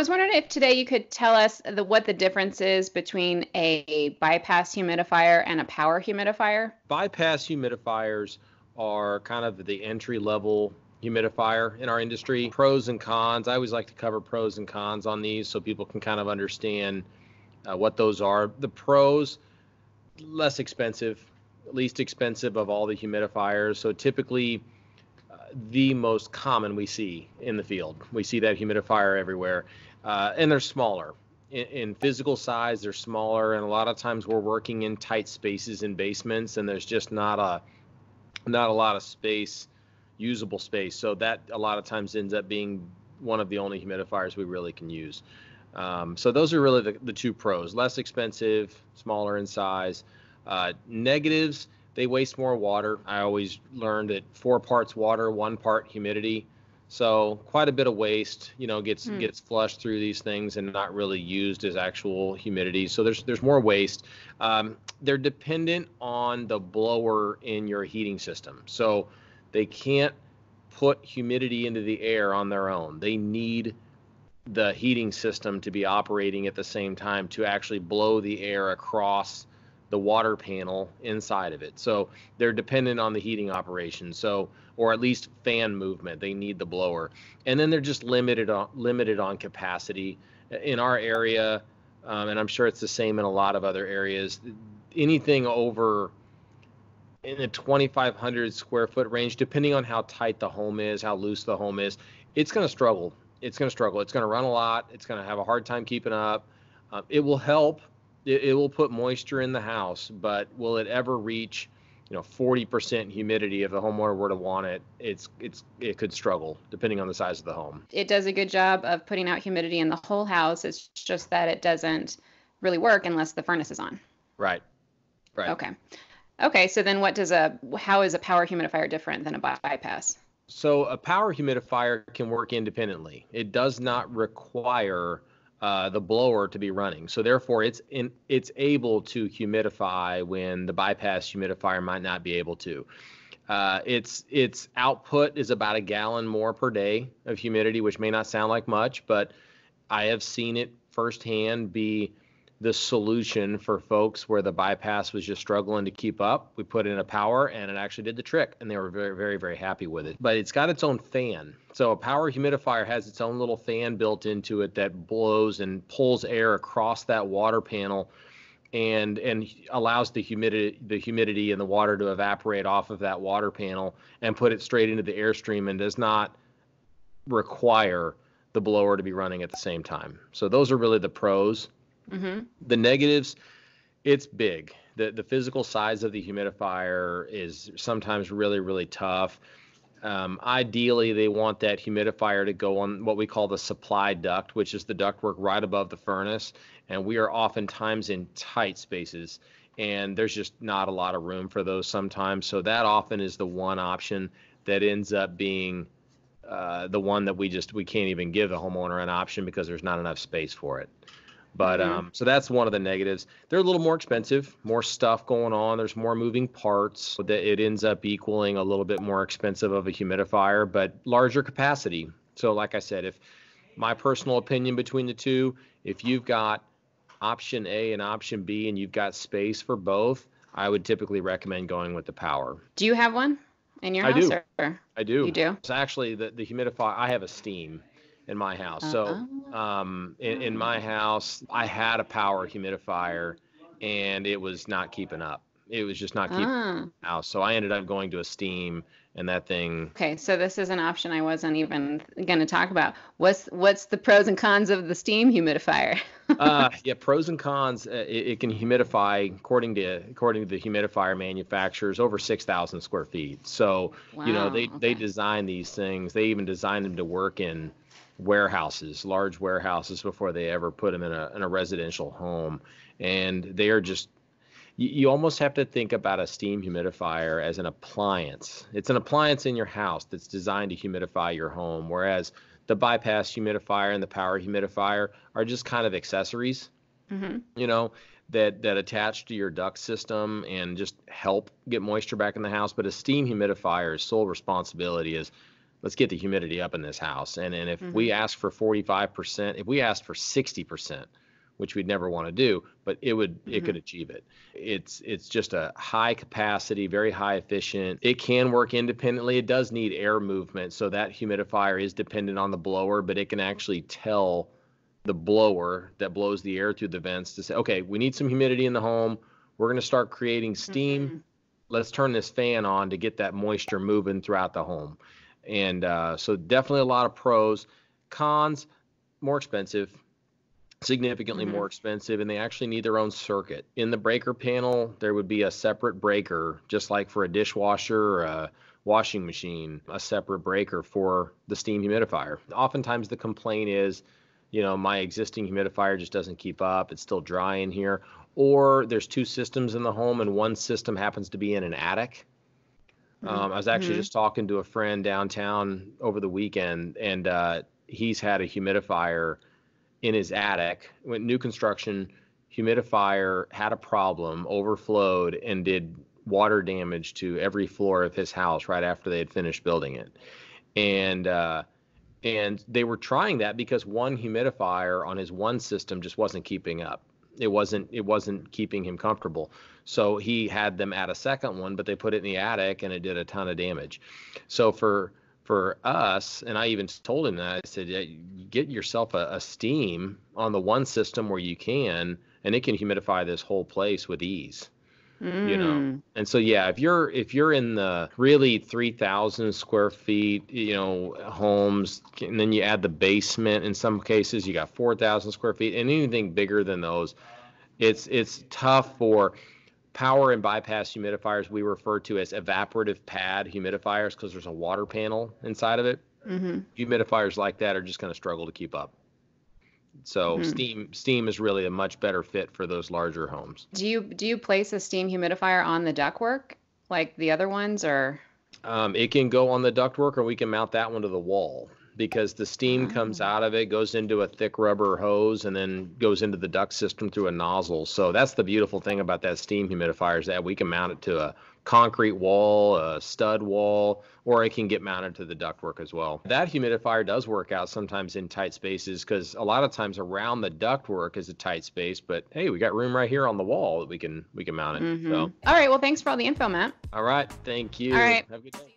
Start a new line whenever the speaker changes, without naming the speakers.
was wondering if today you could tell us the, what the difference is between a bypass humidifier and a power humidifier.
Bypass humidifiers are kind of the entry level humidifier in our industry. Pros and cons. I always like to cover pros and cons on these so people can kind of understand uh, what those are. The pros, less expensive, least expensive of all the humidifiers. So typically, the most common we see in the field. We see that humidifier everywhere, uh, and they're smaller. In, physical size, they're smaller, and a lot of times we're working in tight spaces in basements, and there's just not a not a lot of space, usable space. So that a lot of times ends up being one of the only humidifiers we really can use. Um, so those are really the, the two pros: less expensive, smaller in size. Uh, negatives: they waste more water. I always learned that four parts water, one part humidity. So quite a bit of waste, you know, gets mm. gets flushed through these things and not really used as actual humidity. So there's there's more waste. Um, they're dependent on the blower in your heating system. So they can't put humidity into the air on their own. They need the heating system to be operating at the same time to actually blow the air across the water panel inside of it. So they're dependent on the heating operation. So or at least fan movement. They need the blower. And then they're just limited on limited on capacity. In our area, um, and I'm sure it's the same in a lot of other areas, anything over in the 2,500 square foot range, depending on how tight the home is, how loose the home is, it's going to struggle. It's going to struggle. It's going to run a lot. It's going to have a hard time keeping up. Uh, it will help. It, it, will put moisture in the house, but will it ever reach, you know, 40% humidity if the homeowner were to want it? It's it's it could struggle depending on the size of the home.
It does a good job of putting out humidity in the whole house. It's just that it doesn't really work unless the furnace is on.
Right. Right.
Okay. Okay, so then what does a how is a power humidifier different than a bypass?
So a power humidifier can work independently. It does not require uh, the blower to be running. So therefore, it's in it's able to humidify when the bypass humidifier might not be able to. Uh, its its output is about a gallon more per day of humidity, which may not sound like much, but I have seen it firsthand be the solution for folks where the bypass was just struggling to keep up. We put in a power and it actually did the trick and they were very, very, very happy with it. But it's got its own fan. So a power humidifier has its own little fan built into it that blows and pulls air across that water panel and and allows the humidity the humidity and the water to evaporate off of that water panel and put it straight into the airstream and does not require the blower to be running at the same time. So those are really the pros Mm-hmm. The negatives, it's big. The, the physical size of the humidifier is sometimes really, really tough. Um, ideally, they want that humidifier to go on what we call the supply duct, which is the ductwork right above the furnace. And we are oftentimes in tight spaces, and there's just not a lot of room for those sometimes. So that often is the one option that ends up being uh, the one that we just we can't even give the homeowner an option because there's not enough space for it. But mm-hmm. um, so that's one of the negatives. They're a little more expensive, more stuff going on. There's more moving parts. That it ends up equaling a little bit more expensive of a humidifier, but larger capacity. So, like I said, if my personal opinion between the two, if you've got option A and option B, and you've got space for both, I would typically recommend going with the power.
Do you have one in your I house?
Do.
Or?
I do.
You do.
It's actually the the humidifier. I have a steam in my house. So uh-huh. um, in, in my house, I had a power humidifier, and it was not keeping up. It was just not keeping uh. house. So I ended up going to a steam and that thing.
Okay, so this is an option I wasn't even going to talk about. What's what's the pros and cons of the steam humidifier?
uh, yeah, pros and cons. Uh, it, it, can humidify according to according to the humidifier manufacturers over six thousand square feet. So wow, you know they okay. they design these things. They even design them to work in warehouses, large warehouses, before they ever put them in a in a residential home, and they are just you, you almost have to think about a steam humidifier as an appliance. It's an appliance in your house that's designed to humidify your home, whereas the bypass humidifier and the power humidifier are just kind of accessories. Mm-hmm. You know, that that attach to your duct system and just help get moisture back in the house. But a steam humidifier's sole responsibility is let's get the humidity up in this house. And and if
Mhm.
we ask for 45%, if we asked for 60%, which we'd never want to do, but it would it
Mhm.
could achieve it. It's it's just a high capacity, very high efficient. It can work independently. It does need air movement, so that humidifier is dependent on the blower, but it can actually tell the blower that blows the air through the vents to say, okay, we need some humidity in the home. We're going to start creating steam
Mhm.
let's turn this fan on to get that moisture moving throughout the home. And uh, so definitely a lot of pros. Cons, more expensive, significantly
Mhm.
more expensive, and they actually need their own circuit. In the breaker panel, there would be a separate breaker, just like for a dishwasher or a washing machine, a separate breaker for the steam humidifier. Oftentimes the complaint is, you know, my existing humidifier just doesn't keep up. It's still dry in here. Or there's two systems in the home and one system happens to be in an attic. Um, I was actually
Mhm.
just talking to a friend downtown over the weekend, and uh, he's had a humidifier in his attic. When new construction, humidifier had a problem, overflowed, and did water damage to every floor of his house right after they had finished building it. And uh, and they were trying that because one humidifier on his one system just wasn't keeping up. It wasn't it wasn't keeping him comfortable. So he had them add a second one, but they put it in the attic and it did a ton of damage. So for for us, and I even told him that I said, yeah, get yourself a, a steam on the one system where you can, and it can humidify this whole place with ease you know
Mm.
and so yeah if you're if you're in the really 3000 square feet you know homes and then you add the basement in some cases you got 4000 square feet and anything bigger than those it's it's tough for power and bypass humidifiers we refer to as evaporative pad humidifiers because there's a water panel inside of it
Mhm.
humidifiers like that are just going to struggle to keep up so
Mhm.
steam steam is really a much better fit for those larger homes
Do you do you place a steam humidifier on the ductwork like the other ones or?
Um, it can go on the ductwork, or we can mount that one to the wall because the steam comes
Oh.
out of it, goes into a thick rubber hose, and then goes into the duct system through a nozzle. So that's the beautiful thing about that steam humidifier is that we can mount it to a concrete wall, a stud wall, or it can get mounted to the ductwork as well. That humidifier does work out sometimes in tight spaces because a lot of times around the ductwork is a tight space, but hey, we got room right here on the wall that we can we can mount it.
Mhm.
So
All right. Well, thanks for all the info, Matt.
all right, thank you.
All right.
Have a good day.